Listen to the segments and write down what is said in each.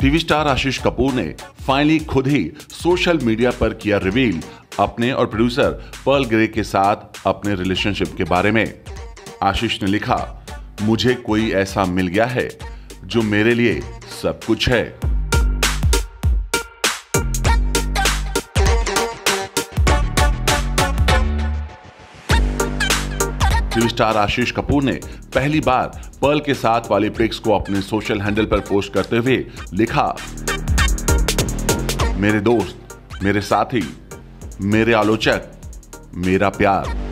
TV star आशीष कपूर ने finally खुद ही social media पर किया रिवील अपने और प्रोड्यूसर पर्ल ग्रे के साथ अपने रिलेशनशिप के बारे में। आशीष ने लिखा, मुझे कोई ऐसा मिल गया है जो मेरे लिए सब कुछ है। टीवी स्टार आशीष कपूर ने पहली बार पर्ल के साथ वाली पिक्स को अपने सोशल हैंडल पर पोस्ट करते हुए लिखा। मेरे दोस्त, मेरे साथी, मेरे आलोचक, मेरा प्यार।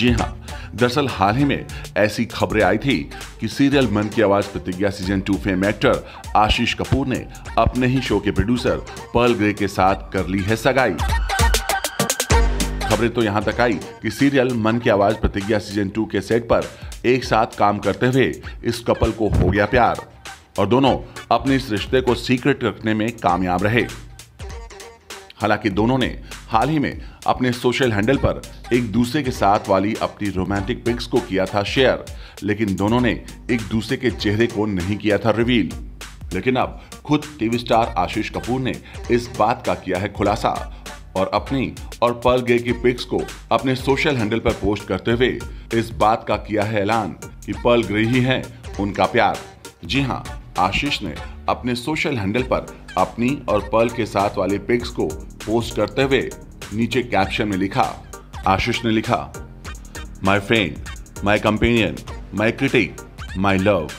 जी हाँ। दरअसल हाल ही में ऐसी खबरें आई थी कि serial Mann Ki Awaaz Pratigya season two fame actor Ashish Kapoor ने अपने ही शो के प्रोड्यूसर पर्ल ग्रे के साथ कर ली है सगाई। खबरें तो यहाँ तक आई कि सीरियल मन की आवाज़ प्रतिज्ञा सीज़न टू के सेट पर एक साथ काम करते हुए इस कपल को हो गया प्यार और दोनों अपने इस रिश्ते को सीक्रेट रखने में कामयाब रहे। हालाँकि दोनों ने हाल ही में अपने सोशल हैंडल पर एक दूसरे के साथ वाली अपनी रोमांटिक पिक्स को किया था शेयर, लेकिन दोनों ने एक दूसरे के चेहरे को नहीं किया था रिवील। लेकिन अब खुद टीवी स्टार आशीष कपूर ने इस बात का किया है खुलासा और अपनी और पर्ल गे की पिक्स को अपने सोशल हैंडल पर पोस्ट करते हुए इस बात का किया है ऐलान कि पर्ल ग्रे ही है उनका प्यार। जी हाँ आशीष ने अपने सोशल हैंडल पर अपनी और पर्ल के साथ वाले पिक्स को पोस्ट करते हुए नीचे कैप्शन में लिखा, आशीष ने लिखा my friend my companion my critic my love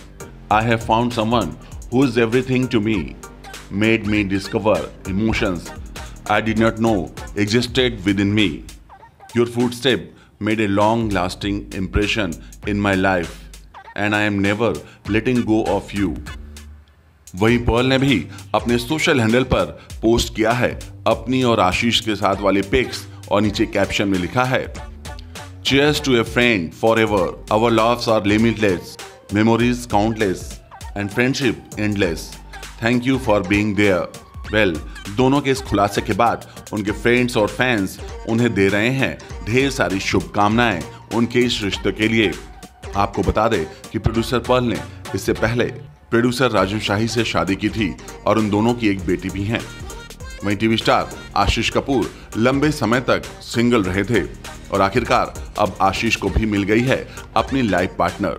I have found someone who is everything to me made me discover emotions I did not know existed within me your foot step made a long lasting impression in my life and I am never letting go of you वही Pearl ने भी अपने social handle पर post किया है अपनी और आशीष के साथ वाले पिक्स और नीचे कैप्शन में लिखा है Cheers to a friend forever. Our loves are limitless, memories countless, and friendship endless. Thank you for being there. Well दोनों के इस खुलासे के बाद उनके फ्रेंड्स और फैंस उन्हें दे रहे हैं ढेर सारी शुभकामनाएँ उनके इस रिश्ते के लिए आपको बता दें कि प्रोड्यूसर पर्ल ने इससे पहले प्रोड्यूसर राजीव शाही से शादी की थी और उन दोनों की एक बेटी भी है। वहीं टीवी स्टार आशीष कपूर लंबे समय तक सिंगल रहे थे और आखिरकार अब आशीष को भी मिल गई है अपनी लाइफ पार्टनर।